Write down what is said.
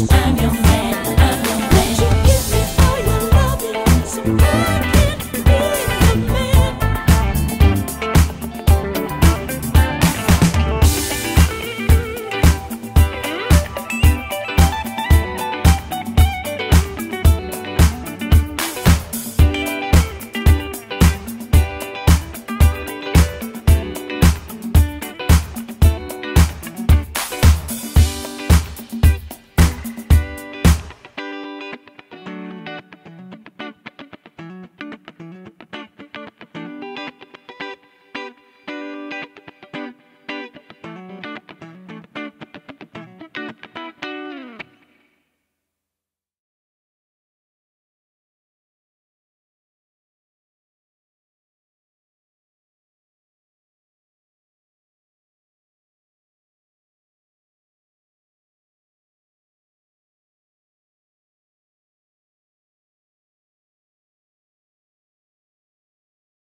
España.